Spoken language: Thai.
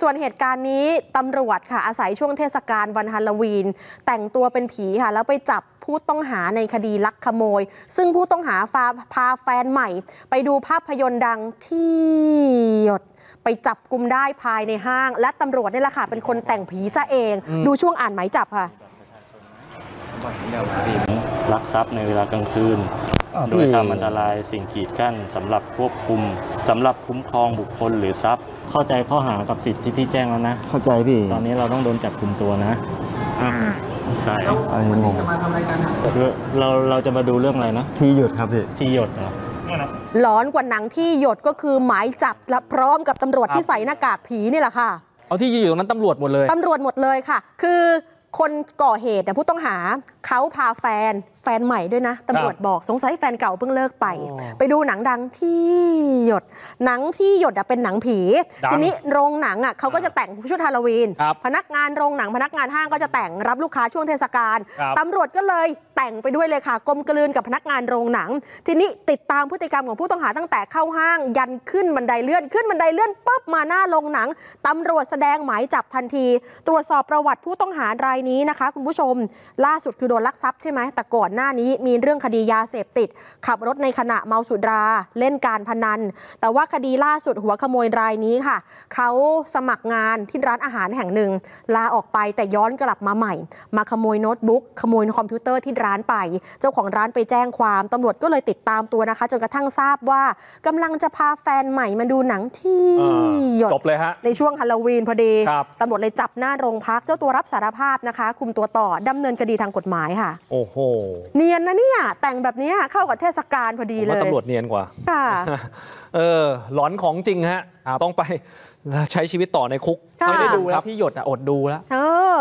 ส่วนเหตุการณ์นี้ตำรวจค่ะอาศัยช่วงเทศกาลวันฮาโลวีน แต่งตัวเป็นผีค่ะ แล้วไปจับผู้ต้องหาในคดีลักขโมย ซึ่งผู้ต้องหาพาพาแฟนใหม่ ไปดูภาพยนตร์ดังที่หยดไปจับกลุ่มได้ภายในห้าง และตำรวจนี่แหละค่ะ เป็นคนแต่งผีซะเอง ดูช่วงอ่านหมายจับค่ะลักทรัพย์ในเวลากลางคืนอ่า โดยพี่ทำอันตรายสิ่งกีดกั้นสำหรับควบคุมสำหรับคุ้มครองบุคคลหรือทรัพย์ เข้าใจข้อหากับสิทธิ์ที่ที่แจ้งแล้วนะ เข้าใจพี่ตอนนี้เราต้องโดนจับกลุ่มตัวนะอะใช่อะไรงงคือเราเราจะมาดูเรื่องอะไรนะที่หยุดครับพี่ที่หยดเหรอหลอนกว่าหนังที่หยดก็คือหมายจับและพร้อมกับตำรวจที่ใส่หน้ากากผีนี่แหละค่ะเอาที่อยู่ตรงนั้นตำรวจหมดเลยตำรวจหมดเลยค่ะ คือ คนก่อเหตุเนี่ยผู้ต้องหาเขาพาแฟนแฟนใหม่ด้วยนะตำรวจบอกสงสัยแฟนเก่าเพิ่งเลิกไปอ๋อไปดูหนังดังที่หยด หนังที่หยดอะเป็นหนังผีดังทีนี้โรงหนังอะเขาก็จะแต่งชุดฮาโลวีนครับพนักงานโรงหนังพนักงานห้างก็จะแต่งรับลูกค้าช่วงเทศกาลครับตำรวจก็เลย แต่งไปด้วยเลยค่ะกลมกลืนกับพนักงานโรงหนัง ทีนี้ติดตามพฤติกรรมของผู้ต้องหาตั้งแต่เข้าห้าง ยันขึ้นบันไดเลื่อนขึ้นบันไดเลื่อนปุ๊บมาหน้าโรงหนังตำรวจแสดงหมายจับทันที ตรวจสอบประวัติผู้ต้องหารายนี้นะคะ คุณผู้ชม ล่าสุดคือโดนลักทรัพย์ใช่ไหมแต่ก่อนหน้านี้มีเรื่องคดียาเสพติด ขับรถในขณะเมาสุราเล่นการพนัน แต่ว่าคดีล่าสุดหัวขโมยรายนี้ค่ะเขาสมัครงานที่ร้านอาหารแห่งหนึ่ง ลาออกไปแต่ย้อนกลับมาใหม่ มาขโมยโน้ตบุ๊กขโมยคอมพิวเตอร์ที่ร้านไป เจ้าของร้านไปแจ้งความตำรวจก็เลยติดตามตัวนะคะ จนกระทั่งทราบว่ากำลังจะพาแฟนใหม่มาดูหนังที่หยดจบเลยฮะในช่วงฮาโลวีนพอดีครับตำรวจเลยจับหน้าโรงพักเจ้าตัวรับสารภาพนะคะ คุมตัวต่อดำเนินคดีทางกฎหมายค่ะ โอ้โหเนียนนะเนี่ยแต่งแบบเนี้ยเข้ากับเทศกาลพอดีผมเลว่ายตำรวจเนียนกว่าค่ะเออหลอนของจริงฮะต้องไปใช้ชีวิตต่อในคุกค่ะไม่ได้ดูดูคแล้รัวบที่หยดอะอดดูแล้วเออ